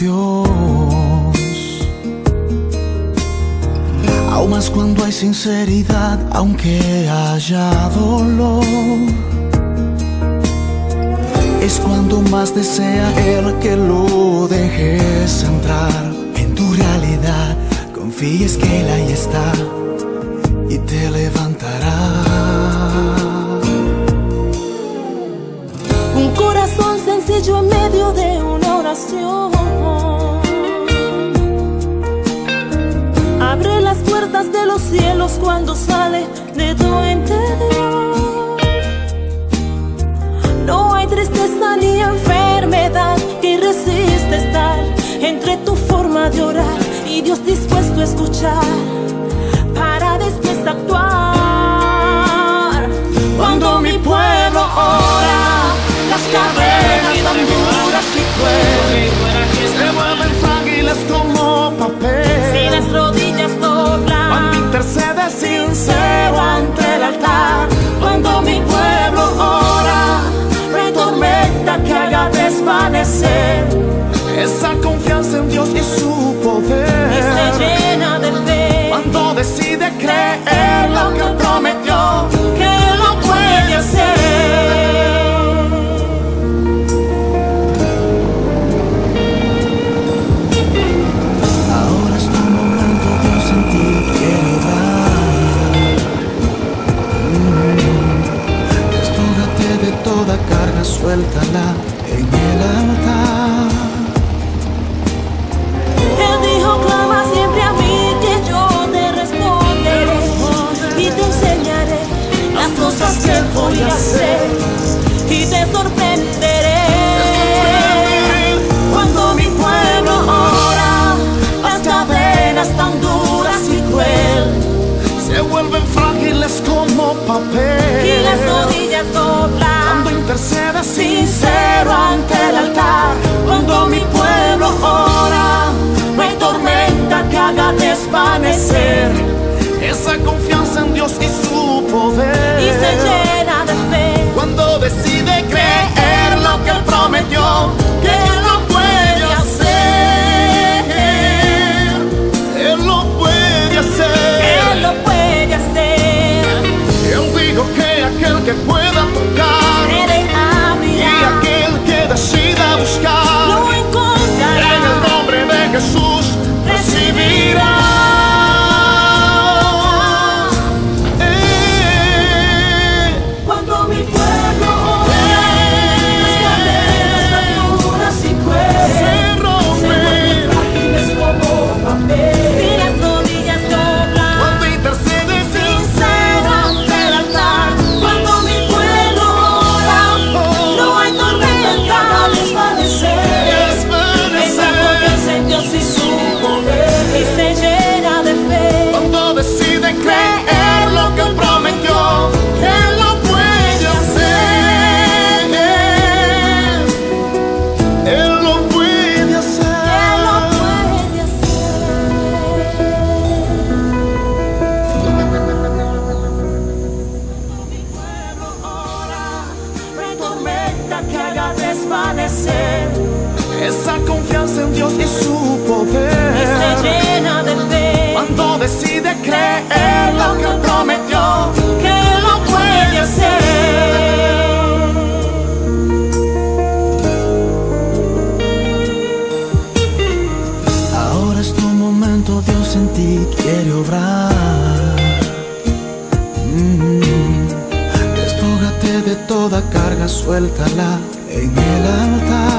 Dios. Aún más cuando hay sinceridad, aunque haya dolor. Es cuando más desea Él que lo dejes entrar en tu realidad. Confíes que Él ahí está y te levantará. Un corazón sencillo en medio de una oración. puertas de los cielos cuando sale de tu interior. cántala en esa confianza en Dios y su poder. Y se llena de cuando decide creer lo que prometió, que lo puede hacer. Ahora es tu momento, Dios en ti quiere obrar. Mm. Despógate de toda carga, suéltala en el altar.